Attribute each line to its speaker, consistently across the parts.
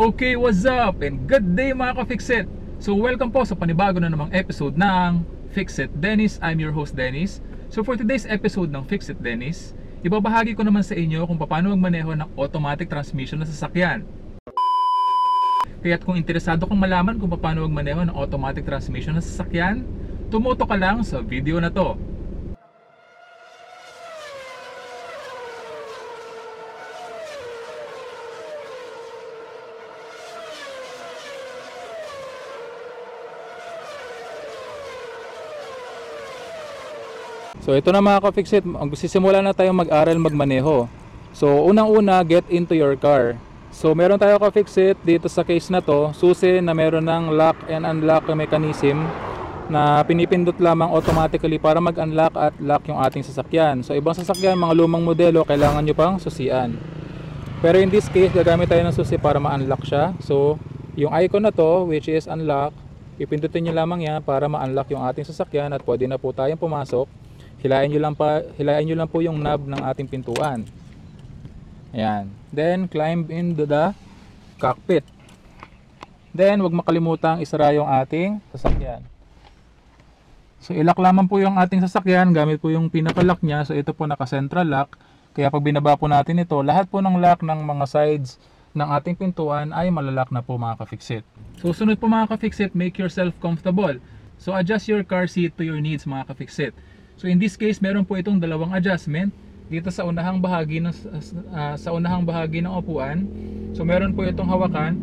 Speaker 1: Okay, what's up? And good day mga ka-Fixit! So welcome po sa panibago na namang episode ng Fixit Dennis. I'm your host Dennis. So for today's episode ng Fixit Dennis, ibabahagi ko naman sa inyo kung paano magmaneho ng automatic transmission na sasakyan. Kaya't kung interesado kang malaman kung paano magmaneho ng automatic transmission na sasakyan, tumuto ka lang sa video na to. So ito na mga ka-fixit, magsisimula na tayong mag-aral magmaneho. So unang-una, get into your car. So meron tayo ka-fixit dito sa case na to, susi na meron ng lock and unlock mechanism na pinipindot lamang automatically para mag-unlock at lock yung ating sasakyan. So ibang sasakyan, mga lumang modelo, kailangan nyo pang susian. Pero in this case, gagamit tayo ng susi para ma-unlock siya. So yung icon na to, which is unlock, ipindutin nyo lamang yan para ma-unlock yung ating sasakyan at pwede na po tayong pumasok hilain nyo lang pa hilain nyo lang po yung knob ng ating pintuan. Ayan. Then climb into the cockpit. Then wag makalimutang isara yung ating sasakyan. So ilak lamang po yung ating sasakyan gamit po yung pinaka-lock nya so ito po naka central lock. Kaya pag binaba po natin ito lahat po ng lock ng mga sides ng ating pintuan ay malalak na po mga ka-fixit. So sunod po mga ka-fixit make yourself comfortable. So adjust your car seat to your needs mga ka-fixit So in this case, meron po itong dalawang adjustment dito sa unahang bahagi ng uh, sa unahang bahagi ng upuan. So meron po itong hawakan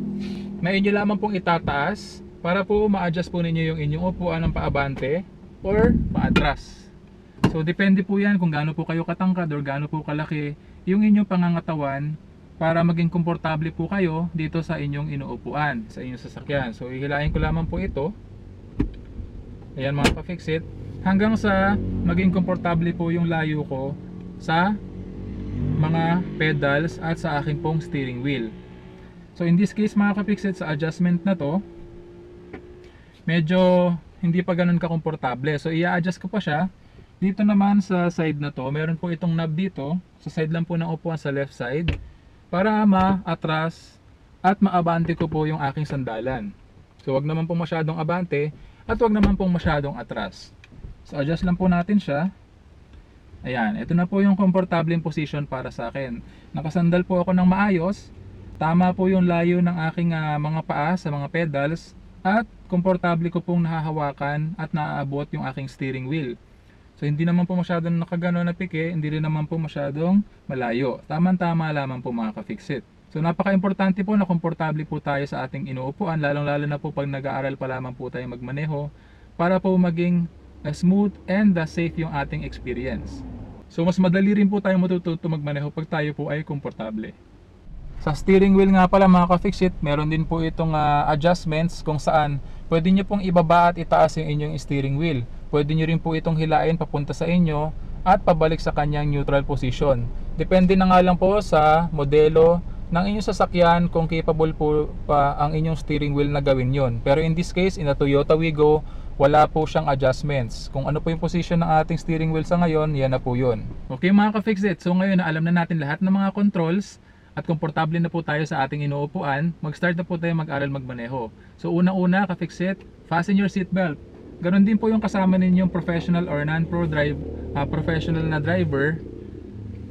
Speaker 1: na inyo lamang pong itataas para po ma-adjust po ninyo yung inyong upuan ng paabante or paatras. So depende po yan kung gaano po kayo katangkad or gaano po kalaki yung inyong pangangatawan para maging komportable po kayo dito sa inyong inuupuan, sa inyong sasakyan. So ihilahin ko lamang po ito. Ayan mga pa-fix it hanggang sa maging komportable po yung layo ko sa mga pedals at sa aking pong steering wheel. So in this case mga kapixet sa adjustment na to, medyo hindi pa ganun kakomportable. So i-adjust ko pa siya. Dito naman sa side na to, meron po itong knob dito. Sa side lang po ng upuan sa left side. Para ma-atras at maabante ko po yung aking sandalan. So wag naman po masyadong abante at wag naman po masyadong atras. So adjust lang po natin siya. Ayan, ito na po yung komportableng position para sa akin. Nakasandal po ako ng maayos. Tama po yung layo ng aking uh, mga paa sa mga pedals at komportable ko pong nahahawakan at naaabot yung aking steering wheel. So hindi naman po masyadong nakagano na pike, hindi rin naman po masyadong malayo. Tama-tama lamang po mga ka-fix it. So napaka-importante po na komportable po tayo sa ating inuupuan, lalong-lalo na po pag nag-aaral pa lamang po tayo magmaneho para po maging smooth and safe yung ating experience. So mas madali rin po tayo matututo magmaneho pag tayo po ay komportable. Sa steering wheel nga pala mga ka-fixit, meron din po itong uh, adjustments kung saan pwede nyo pong ibaba at itaas yung inyong steering wheel. Pwede nyo rin po itong hilain papunta sa inyo at pabalik sa kanyang neutral position. Depende na nga lang po sa modelo ng inyong sasakyan kung capable po pa ang inyong steering wheel na gawin yon. Pero in this case, in a Toyota Wigo, wala po siyang adjustments. Kung ano po yung position ng ating steering wheel sa ngayon, yan na po yun. Okay mga ka-fix it, so ngayon na alam na natin lahat ng mga controls at komportable na po tayo sa ating inuupuan, mag-start na po tayo mag-aral magmaneho. So unang-una ka-fix it, fasten your seatbelt. Ganon din po yung kasama ninyong professional or non-pro drive, uh, professional na driver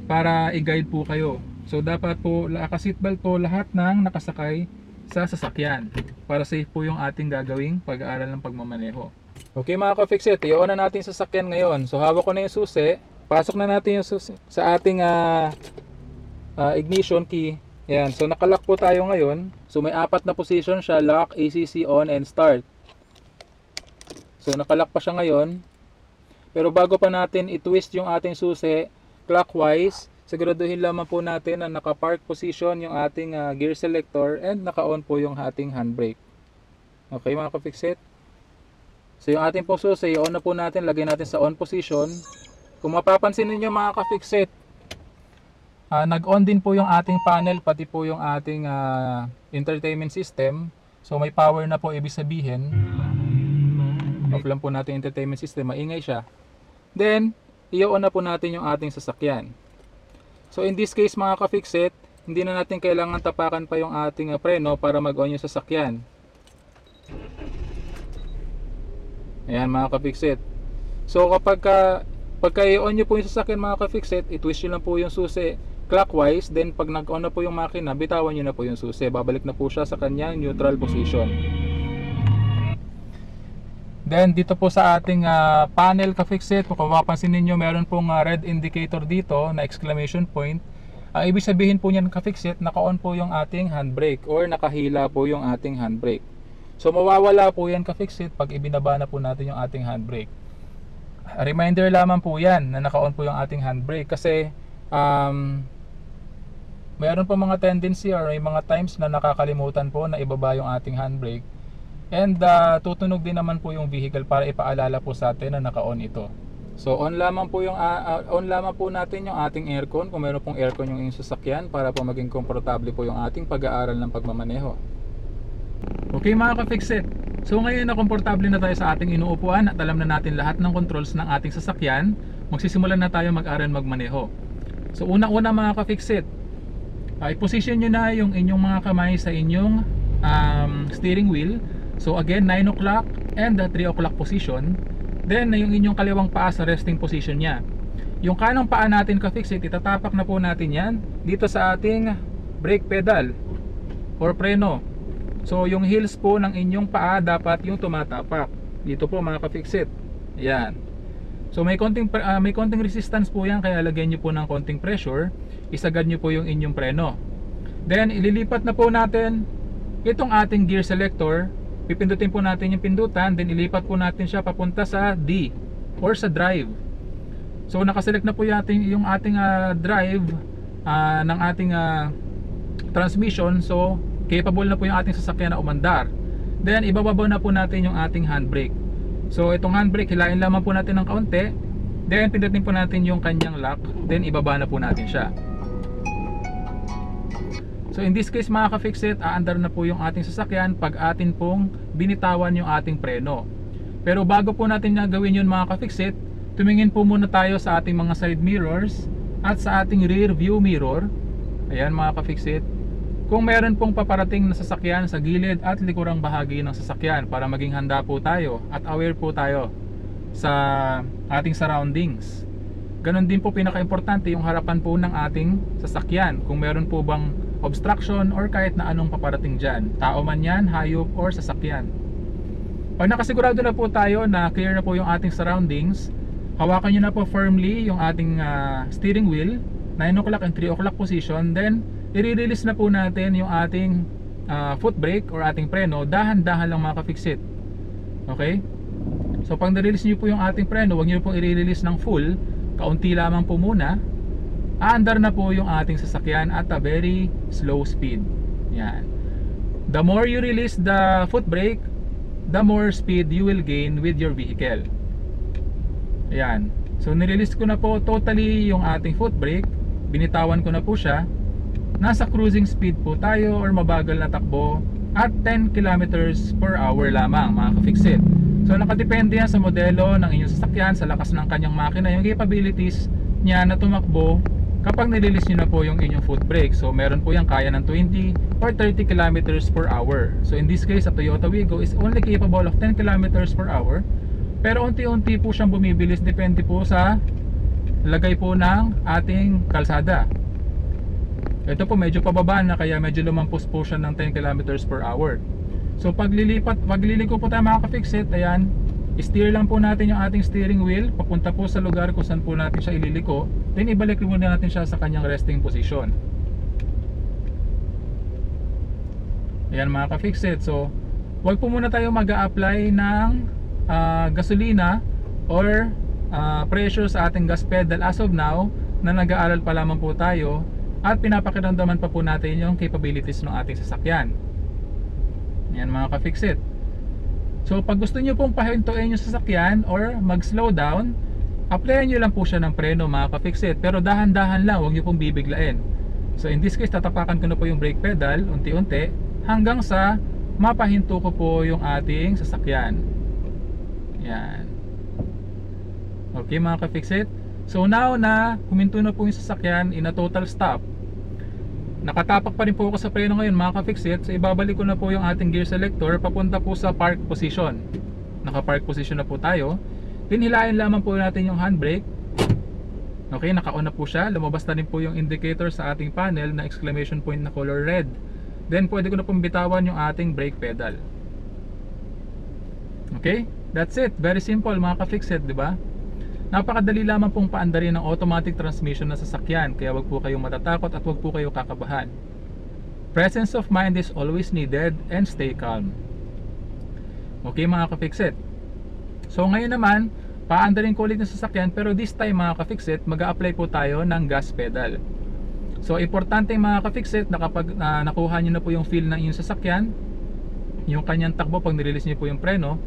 Speaker 1: para i-guide po kayo. So dapat po naka-seatbelt po lahat ng nakasakay sa sasakyan para safe po yung ating gagawing pag-aaral ng pagmamaneho. Okay mga ka-fixit, i-on na natin sa sasakyan ngayon. So hawak ko na yung susi, pasok na natin yung susi sa ating uh, uh, ignition key. Yan, so nakalock po tayo ngayon. So may apat na position siya, lock, ACC, on, and start. So nakalock pa siya ngayon. Pero bago pa natin i-twist yung ating susi clockwise, siguraduhin lamang po natin na naka-park position yung ating uh, gear selector and naka-on po yung ating handbrake. Okay mga ka-fixit? So yung ating po susi, on na po natin, lagay natin sa on position. Kung mapapansin niyo mga ka-fixit, uh, nag-on din po yung ating panel, pati po yung ating uh, entertainment system. So may power na po ibig sabihin. Off lang po natin entertainment system, maingay siya. Then, i-on na po natin yung ating sasakyan. So in this case mga ka-fixit, hindi na natin kailangan tapakan pa yung ating ah, preno para mag-on yung sasakyan. Ayan mga ka-fixit. So kapag ka, pagka i-on nyo po yung sasakyan mga ka-fixit, i-twist nyo lang po yung susi clockwise, then pag nag-on na po yung makina, bitawan nyo na po yung susi. Babalik na po siya sa kanyang neutral position. Then dito po sa ating ah, panel ka-fixit, kung mapapansin ninyo, meron pong ah, red indicator dito na exclamation point. Ang ibig sabihin po niyan ka-fixit, naka-on po yung ating handbrake or nakahila po yung ating handbrake. So mawawala po yan ka-fixit pag ibinaba na po natin yung ating handbrake. Reminder lamang po yan na naka-on po yung ating handbrake kasi um, mayroon po mga tendency or may mga times na nakakalimutan po na ibaba yung ating handbrake and uh, tutunog din naman po yung vehicle para ipaalala po sa atin na naka-on ito. So on lamang po yung uh, on lamang po natin yung ating aircon kung meron pong aircon yung inyong sasakyan para po maging komportable po yung ating pag-aaral ng pagmamaneho. Okay mga ka-fixit. So ngayon na komportable na tayo sa ating inuupuan at alam na natin lahat ng controls ng ating sasakyan, magsisimulan na tayo mag-aral magmaneho. So una-una mga ka-fixit, uh, i-position nyo na yung inyong mga kamay sa inyong um, steering wheel. So again, 9 o'clock and the 3 o'clock position. Then yung inyong kaliwang paa sa resting position niya. Yung kanang paa natin ka-fixit, itatapak na po natin yan dito sa ating brake pedal or preno. So yung heels po ng inyong paa dapat yung tumatapak. Dito po mga ka-fixit. Yan. So may konting uh, may konting resistance po yan kaya lagyan niyo po ng konting pressure, isagad niyo po yung inyong preno. Then ililipat na po natin itong ating gear selector. Pipindutin po natin yung pindutan, then ilipat po natin siya papunta sa D or sa drive. So nakaselect na po yung yung ating uh, drive uh, ng ating uh, transmission. So capable na po yung ating sasakyan na umandar. Then ibababa na po natin yung ating handbrake. So itong handbrake hilain lamang po natin ng kaunti. Then pindutin po natin yung kanyang lock. Then ibaba na po natin siya. So in this case mga ka-fixit, aandar na po yung ating sasakyan pag atin pong binitawan yung ating preno. Pero bago po natin na gawin yun mga ka-fixit, tumingin po muna tayo sa ating mga side mirrors at sa ating rear view mirror. Ayan mga ka-fixit. Kung meron pong paparating na sasakyan sa gilid at likurang bahagi ng sasakyan para maging handa po tayo at aware po tayo sa ating surroundings. Ganon din po pinaka-importante yung harapan po ng ating sasakyan. Kung meron po bang obstruction or kahit na anong paparating dyan. Tao man yan, hayop or sasakyan. Pag nakasigurado na po tayo na clear na po yung ating surroundings, hawakan nyo na po firmly yung ating uh, steering wheel, 9 o'clock and 3 o'clock position, then i-release na po natin yung ating uh, foot brake or ating preno, dahan-dahan lang mga ka-fixit. Okay? So pag na-release nyo po yung ating preno, huwag nyo pong i-release ng full, kaunti lamang po muna, aandar na po yung ating sasakyan at a very slow speed. Yan. The more you release the foot brake, the more speed you will gain with your vehicle. Yan. So nirelease ko na po totally yung ating foot brake. Binitawan ko na po siya. Nasa cruising speed po tayo or mabagal na takbo at 10 kilometers per hour lamang mga ka-fixit. So nakadepende yan sa modelo ng inyong sasakyan, sa lakas ng kanyang makina, yung capabilities niya na tumakbo kapag nililis nyo na po yung inyong foot brake. So meron po yan kaya ng 20 or 30 kilometers per hour. So in this case, a Toyota Wigo is only capable of 10 kilometers per hour. Pero unti-unti po siyang bumibilis depende po sa lagay po ng ating kalsada. Ito po medyo pababa na kaya medyo lumampos po siya ng 10 kilometers per hour. So paglilipat, pagliliko po tayo mga ka-fixit, ayan, steer lang po natin yung ating steering wheel papunta po sa lugar kung saan po natin siya ililiko. Then ibalik muna natin siya sa kanyang resting position. Ayan mga ka-fixit. So wag po muna tayo mag apply ng uh, gasolina or uh, pressure sa ating gas pedal as of now na nag-aaral pa lamang po tayo at pinapakiramdaman pa po natin yung capabilities ng ating sasakyan. Yan mga ka-fixit So pag gusto niyo pong pahintuin yung sasakyan or mag-slow down, applyan niyo lang po siya ng preno mga ka-fixit. Pero dahan-dahan lang, huwag niyo pong bibiglain. So in this case, tatapakan ko na po yung brake pedal unti-unti hanggang sa mapahinto ko po yung ating sasakyan. Yan. Okay mga ka-fixit. So now na huminto na po yung sasakyan in a total stop, Nakatapak pa rin po ako sa preno ngayon mga ka-fixit. So ibabalik ko na po yung ating gear selector papunta po sa park position. Naka-park position na po tayo. Then hilahin lamang po natin yung handbrake. Okay, naka-on na po siya. Lumabas na rin po yung indicator sa ating panel na exclamation point na color red. Then pwede ko na pong bitawan yung ating brake pedal. Okay? That's it. Very simple mga ka-fixit, di ba? Napakadali lamang pong paandarin ng automatic transmission na sasakyan kaya wag po kayong matatakot at wag po kayo kakabahan. Presence of mind is always needed and stay calm. Okay mga ka-fixit. So ngayon naman, paandarin ko ulit ng sasakyan pero this time mga ka-fixit, mag apply po tayo ng gas pedal. So importante mga ka-fixit na kapag ah, nakuha nyo na po yung feel ng inyong sasakyan, yung kanyang takbo pag nirelease nyo po yung preno,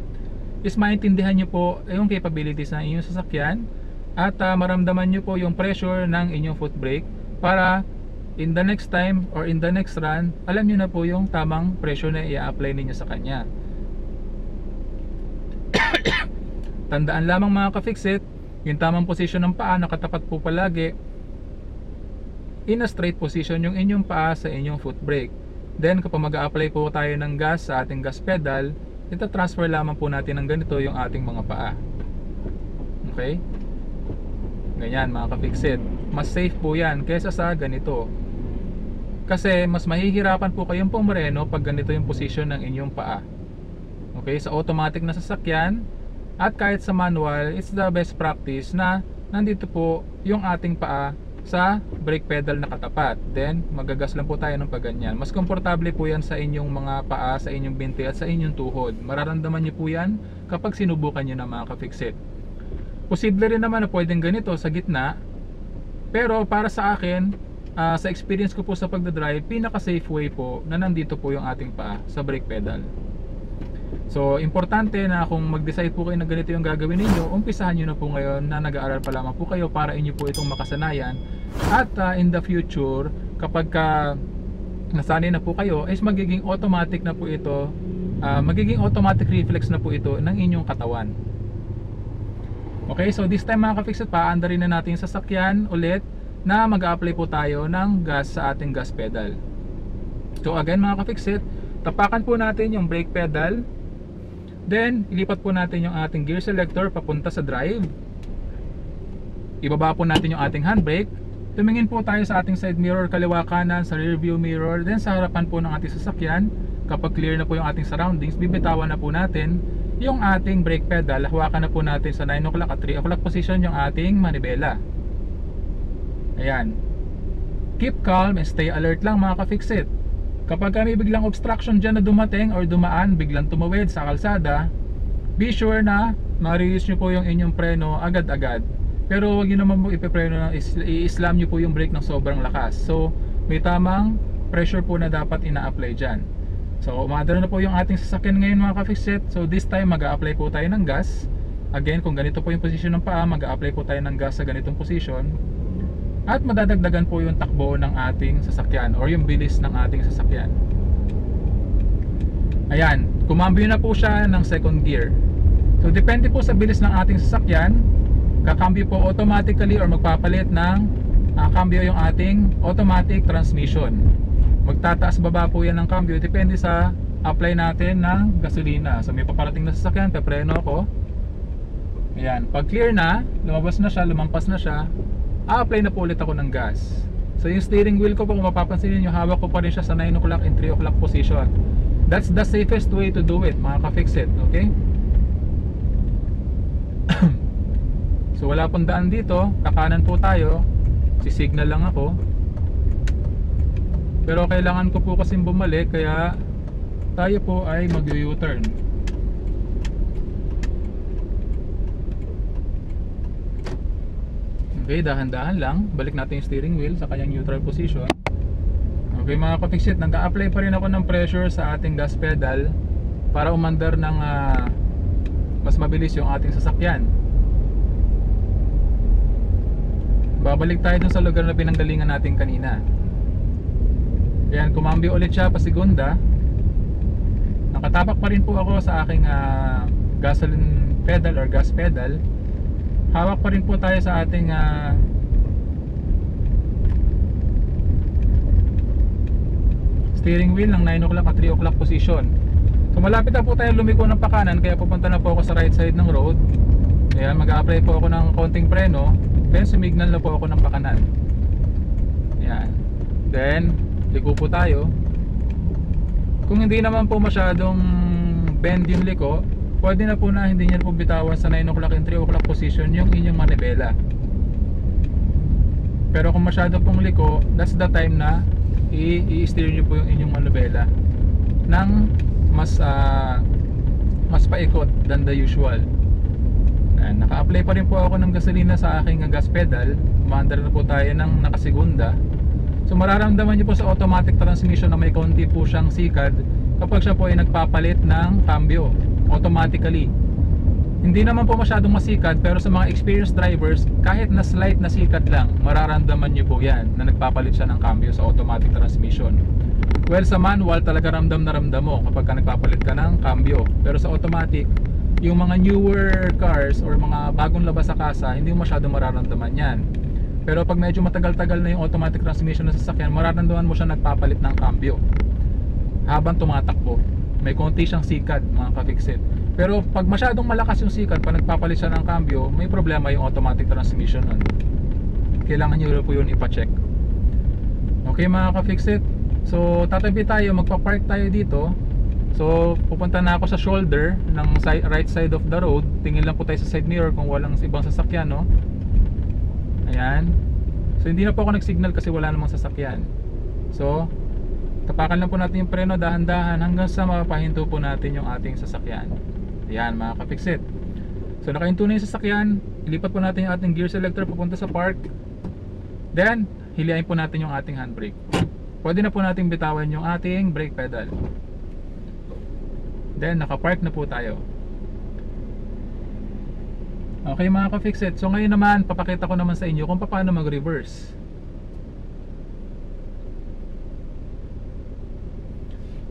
Speaker 1: is maintindihan nyo po yung capabilities ng inyong sasakyan at ah, maramdaman nyo po yung pressure ng inyong foot brake para in the next time or in the next run, alam nyo na po yung tamang pressure na i-apply ninyo sa kanya. Tandaan lamang mga ka-fixit, yung tamang position ng paa nakatapat po palagi in a straight position yung inyong paa sa inyong foot brake. Then kapag mag apply po tayo ng gas sa ating gas pedal, ito transfer lamang po natin ng ganito yung ating mga paa. Okay? Ganyan mga ka-fixit. Mas safe po yan kaysa sa ganito. Kasi mas mahihirapan po kayong pumreno pag ganito yung position ng inyong paa. Okay, sa automatic na sasakyan at kahit sa manual, it's the best practice na nandito po yung ating paa sa brake pedal na katapat. Then, magagas lang po tayo ng paganyan. Mas komportable po yan sa inyong mga paa, sa inyong binti at sa inyong tuhod. Mararamdaman niyo po yan kapag sinubukan niyo na mga ka-fixit. Posible rin naman na pwedeng ganito sa gitna. Pero para sa akin, ah, sa experience ko po sa pagdadrive, pinaka-safe way po na nandito po yung ating paa sa brake pedal. So, importante na kung mag-decide po kayo na ganito yung gagawin ninyo, umpisahan nyo na po ngayon na nag-aaral pa lamang po kayo para inyo po itong makasanayan. At ah, in the future, kapag ka nasanay na po kayo, is magiging automatic na po ito, ah, magiging automatic reflex na po ito ng inyong katawan. Okay, so this time mga ka-fixit, paanda rin na natin yung sasakyan ulit na mag-apply po tayo ng gas sa ating gas pedal. So again mga ka-fixit, tapakan po natin yung brake pedal Then, ilipat po natin yung ating gear selector papunta sa drive. Ibaba po natin yung ating handbrake. Tumingin po tayo sa ating side mirror kaliwa kanan sa rear view mirror. Then sa harapan po ng ating sasakyan, kapag clear na po yung ating surroundings, bibitawan na po natin yung ating brake pedal. Hawakan na po natin sa 9 o'clock at 3 o'clock position yung ating manibela. Ayan. Keep calm and stay alert lang mga ka-fixit. Kapag may biglang obstruction dyan na dumating or dumaan, biglang tumawid sa kalsada, be sure na ma-release nyo po yung inyong preno agad-agad. Pero huwag nyo naman po ipipreno i-slam nyo po yung brake ng sobrang lakas. So, may tamang pressure po na dapat ina-apply dyan. So, umadaro na po yung ating sasakyan ngayon mga ka-fixit. So, this time mag-a-apply po tayo ng gas. Again, kung ganito po yung position ng paa, mag-a-apply po tayo ng gas sa ganitong position at madadagdagan po yung takbo ng ating sasakyan or yung bilis ng ating sasakyan. Ayan, kumambyo na po siya ng second gear. So depende po sa bilis ng ating sasakyan. Kakambyo po automatically or magpapalit ng uh, kambyo yung ating automatic transmission. Magtataas baba po yan ng kambyo depende sa apply natin ng gasolina. So may paparating na sasakyan, pepreno ako. Ayan, pag clear na lumabas na siya, lumampas na siya a-apply na po ulit ako ng gas. So yung steering wheel ko po kung mapapansin niyo hawak ko pa rin siya sa 9 o'clock and 3 o'clock position. That's the safest way to do it, mga ka-fix it, okay? so wala pong daan dito, kakanan po tayo. Sisignal lang ako. Pero kailangan ko po kasing bumalik kaya tayo po ay mag-U-turn. Okay, dahan-dahan lang. Balik natin yung steering wheel sa kanyang neutral position. Okay mga kapiksit, nag-a-apply pa rin ako ng pressure sa ating gas pedal para umandar ng uh, mas mabilis yung ating sasakyan. Babalik tayo dun sa lugar na pinanggalingan natin kanina. Ayan, kumambyo ulit siya pa segunda. Nakatapak pa rin po ako sa aking uh, gasoline pedal or gas pedal hawak pa rin po tayo sa ating uh, steering wheel ng 9 o'clock at 3 o'clock position. So malapit na po tayo lumiko ng pakanan kaya pupunta na po ako sa right side ng road. Ayan, mag-a-apply po ako ng konting preno, then sumignal na po ako ng pakanan. Ayan. Then, liko po tayo. Kung hindi naman po masyadong bend yung liko, pwede na po na hindi niya po bitawan sa 9 o'clock and 3 o'clock position yung inyong manibela. Pero kung masyado pong liko, that's the time na i-steer nyo po yung inyong manibela ng mas ah, mas paikot than the usual. Naka-apply pa rin po ako ng gasolina sa aking gas pedal. Umaandar na po tayo ng nakasegunda. So mararamdaman niyo po sa automatic transmission na may konti po siyang sikad kapag siya po ay nagpapalit ng cambio automatically. Hindi naman po masyadong masikad pero sa mga experienced drivers, kahit na slight na sikad lang, mararamdaman niyo po yan na nagpapalit siya ng cambio sa automatic transmission. Well, sa manual talaga ramdam na ramdam mo kapag ka nagpapalit ka ng cambio. Pero sa automatic, yung mga newer cars or mga bagong labas sa kasa, hindi mo masyadong mararamdaman yan. Pero pag medyo matagal-tagal na yung automatic transmission ng sasakyan, mararamdaman mo siya nagpapalit ng cambio habang tumatakbo. May konti siyang sikad, mga ka-fixit. Pero pag masyadong malakas yung sikad, pag nagpapalit ng cambio, may problema yung automatic transmission nun. Kailangan nyo po yun ipacheck. Okay mga ka-fixit? So, tatabi tayo, magpa-park tayo dito. So, pupunta na ako sa shoulder ng side, right side of the road. Tingin lang po tayo sa side mirror kung walang ibang sasakyan, no? Ayan. So, hindi na po ako nag-signal kasi wala namang sasakyan. So, tapakan lang po natin yung preno dahan-dahan hanggang sa mapahinto po natin yung ating sasakyan. Ayan, mga kapiksit. So, nakahinto na yung sasakyan. Ilipat po natin yung ating gear selector papunta sa park. Then, hiliain po natin yung ating handbrake. Pwede na po natin bitawan yung ating brake pedal. Then, nakapark na po tayo. Okay mga ka-fixit. So ngayon naman, papakita ko naman sa inyo kung paano mag-reverse.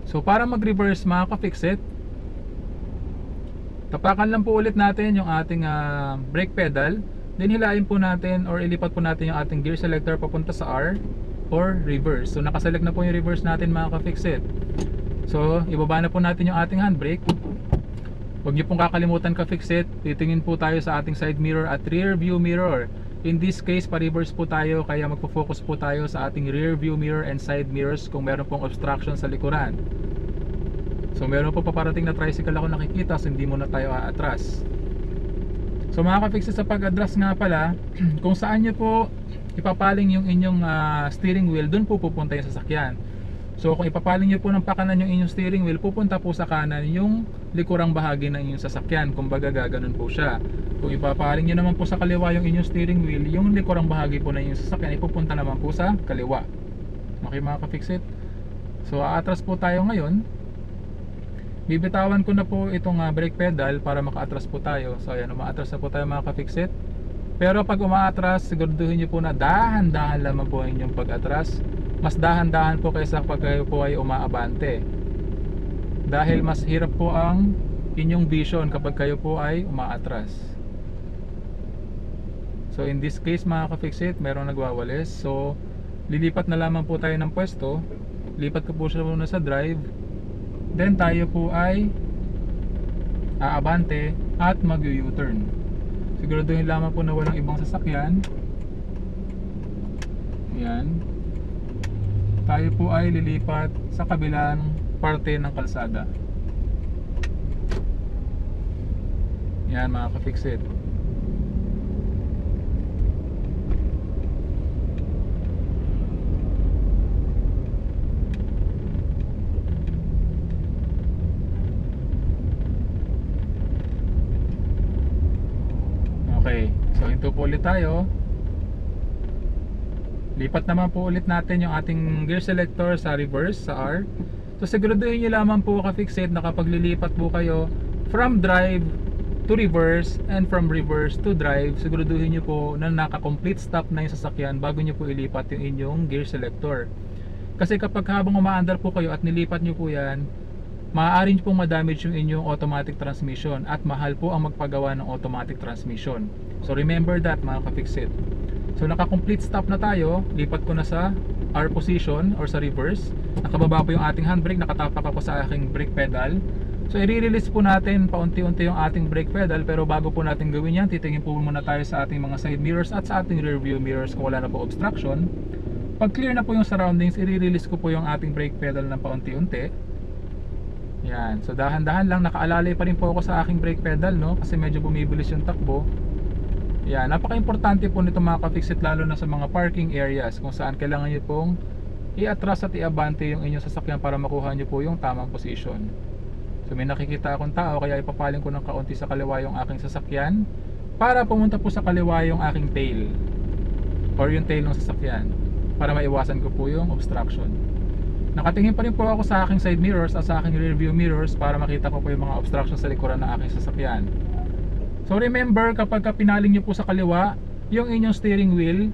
Speaker 1: So para mag-reverse mga ka-fixit, tapakan lang po ulit natin yung ating ah, brake pedal. Then hilain po natin or ilipat po natin yung ating gear selector papunta sa R or reverse. So nakaselect na po yung reverse natin mga ka-fixit. So ibaba na po natin yung ating handbrake. Huwag niyo pong kakalimutan ka-fixit. Titingin po tayo sa ating side mirror at rear view mirror. In this case, pa-reverse po tayo kaya magpo-focus po tayo sa ating rear view mirror and side mirrors kung meron pong obstruction sa likuran. So meron po paparating na tricycle ako nakikita so hindi muna tayo aatras. So mga ka-fixit sa pag-address nga pala, kung saan niyo po ipapaling yung inyong ah, steering wheel, dun po pupunta yung sasakyan. So kung ipapaling niyo po ng pakanan yung inyong steering wheel, pupunta po sa kanan yung likurang bahagi ng inyong sasakyan. Kumbaga gaganon po siya. Kung ipapaling niyo naman po sa kaliwa yung inyong steering wheel, yung likurang bahagi po ng inyong sasakyan, ipupunta naman po sa kaliwa. Okay mga ka-fixit? So aatras po tayo ngayon. Bibitawan ko na po itong ah, brake pedal para makaatras po tayo. So ayan, umaatras na po tayo mga ka-fixit. Pero pag umaatras, siguraduhin niyo po na dahan-dahan lamang po ang inyong pag-atras. Mas dahan-dahan po kaysa pag kayo po ay umaabante. Dahil mas hirap po ang inyong vision kapag kayo po ay umaatras. So in this case mga ka-fixit, merong nagwawalis. So lilipat na lamang po tayo ng pwesto. Lipat ko po siya muna sa drive. Then tayo po ay aabante at mag-U-turn. Siguraduhin lamang po na walang ibang sasakyan. Yan. Tayo po ay lilipat sa kabilang parte ng kalsada. Yan mga ka-fixit. Okay, so ito po ulit tayo. Lipat naman po ulit natin yung ating gear selector sa reverse, sa R. So siguraduhin nyo lamang po ka-fixate na kapag lilipat po kayo from drive to reverse and from reverse to drive, siguraduhin nyo po na naka-complete stop na yung sasakyan bago nyo po ilipat yung inyong gear selector. Kasi kapag habang umaandar po kayo at nilipat nyo po yan, maaari nyo pong madamage yung inyong automatic transmission at mahal po ang magpagawa ng automatic transmission. So remember that mga ka-fixit. So naka-complete stop na tayo, lipat ko na sa R position or sa reverse. Nakababa po yung ating handbrake, nakatapak ako sa aking brake pedal. So i-release po natin paunti-unti yung ating brake pedal pero bago po natin gawin yan, titingin po muna tayo sa ating mga side mirrors at sa ating rear view mirrors kung wala na po obstruction. Pag clear na po yung surroundings, i-release ko po yung ating brake pedal ng paunti-unti. Yan. So dahan-dahan lang nakaalalay pa rin po ako sa aking brake pedal no kasi medyo bumibilis yung takbo. Yan, napaka-importante po nito mga ka-fixit lalo na sa mga parking areas kung saan kailangan niyo pong i-atras at i-abante yung inyong sasakyan para makuha niyo po yung tamang position. So may nakikita akong tao kaya ipapaling ko ng kaunti sa kaliwa yung aking sasakyan para pumunta po sa kaliwa yung aking tail or yung tail ng sasakyan para maiwasan ko po yung obstruction. Nakatingin pa rin po ako sa aking side mirrors at sa aking rear view mirrors para makita ko po yung mga obstruction sa likuran ng aking sasakyan. So remember kapag ka pinaling nyo po sa kaliwa yung inyong steering wheel,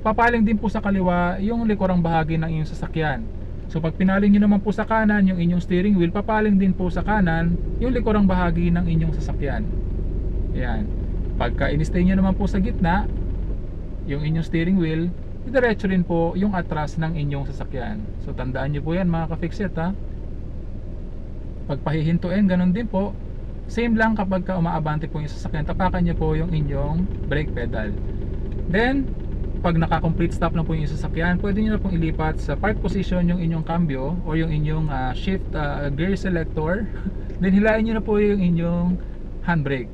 Speaker 1: papaling din po sa kaliwa yung likurang bahagi ng inyong sasakyan. So pag pinaling nyo naman po sa kanan yung inyong steering wheel, papaling din po sa kanan yung likurang bahagi ng inyong sasakyan. Yan. Pagka in-stay nyo naman po sa gitna, yung inyong steering wheel, diretso rin po yung atras ng inyong sasakyan. So tandaan nyo po yan mga ka-fixit ha. Pag pahihintuin, ganun din po. Same lang kapag ka umaabante po yung sasakyan, tapakan nyo po yung inyong brake pedal. Then, pag naka-complete stop na po yung sasakyan, pwede nyo na pong ilipat sa park position yung inyong cambio or yung inyong ah, shift ah, gear selector. Then hilahin nyo na po yung inyong handbrake.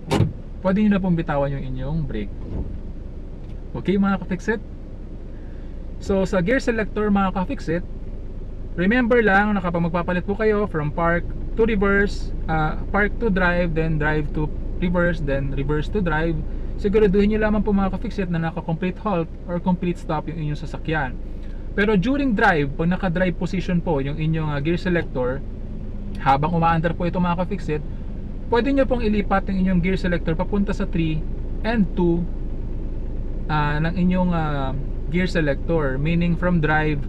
Speaker 1: Pwede nyo na pong bitawan yung inyong brake. Okay mga ka-fixit? So sa gear selector mga ka-fixit, remember lang na kapag magpapalit po kayo from park to reverse, uh, park to drive, then drive to reverse, then reverse to drive, siguraduhin nyo lamang po mga ka-fixit na naka-complete halt or complete stop yung inyong sasakyan. Pero during drive, pag naka-drive position po yung inyong uh, gear selector, habang umaandar po ito mga ka-fixit, pwede nyo pong ilipat yung inyong gear selector papunta sa 3 and 2 uh, ng inyong uh, gear selector meaning from drive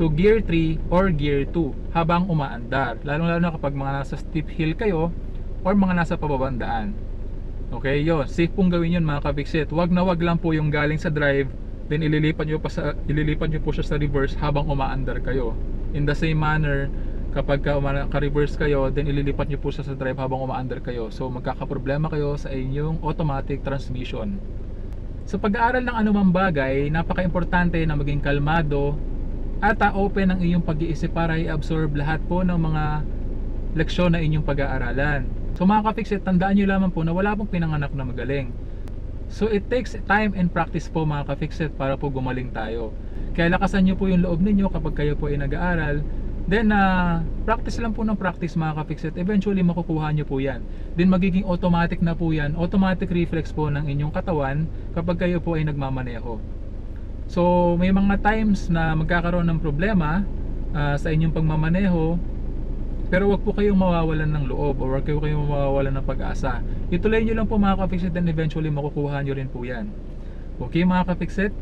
Speaker 1: to gear 3 or gear 2 habang umaandar. Lalo lalo na kapag mga nasa steep hill kayo or mga nasa pababandaan. Okay yun. Safe pong gawin yun mga kabiksit. Wag na wag lang po yung galing sa drive then ililipat nyo, pa sa, ililipat nyo po siya sa reverse habang umaandar kayo. In the same manner kapag ka, uma- ka-reverse kayo then ililipat nyo po siya sa drive habang umaandar kayo. So magkakaproblema kayo sa inyong automatic transmission. Sa pag-aaral ng anumang bagay, napaka-importante na maging kalmado at open ang iyong pag-iisip para i-absorb lahat po ng mga leksyon na inyong pag-aaralan. So mga ka-fixit, tandaan nyo lamang po na wala pong pinanganak na magaling. So it takes time and practice po mga ka-fixit para po gumaling tayo. Kaya lakasan nyo po yung loob ninyo kapag kayo po ay nag-aaral. Then uh, practice lang po ng practice mga ka-fixit. Eventually makukuha nyo po yan. Then magiging automatic na po yan. Automatic reflex po ng inyong katawan kapag kayo po ay nagmamaneho. So may mga times na magkakaroon ng problema uh, sa inyong pagmamaneho pero wag po kayong mawawalan ng loob or wag kayo kayong mawawalan ng pag-asa. Ituloy nyo lang po mga ka-fixit and eventually makukuha nyo rin po yan. Okay mga ka-fixit?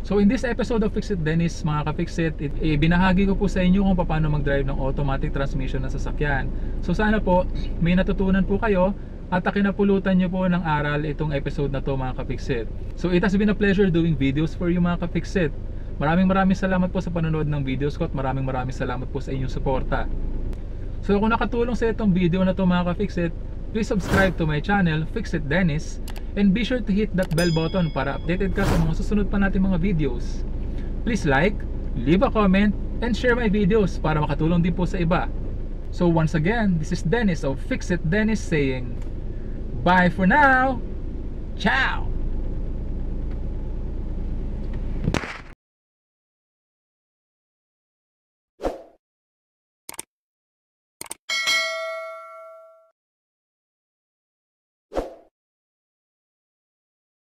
Speaker 1: So in this episode of Fixit Dennis mga ka-fixit, it, eh, ko po sa inyo kung paano mag-drive ng automatic transmission na sasakyan. So sana po may natutunan po kayo at kinapulutan nyo po ng aral itong episode na to mga ka-fixit. So it has been a pleasure doing videos for you mga ka-fixit. Maraming maraming salamat po sa panonood ng videos ko at maraming maraming salamat po sa inyong suporta. So kung nakatulong sa itong video na to mga ka-fixit, please subscribe to my channel, Fixit Dennis, and be sure to hit that bell button para updated ka sa mga susunod pa natin mga videos. Please like, leave a comment, and share my videos para makatulong din po sa iba. So once again, this is Dennis of Fixit Dennis saying, Bye for now! Ciao!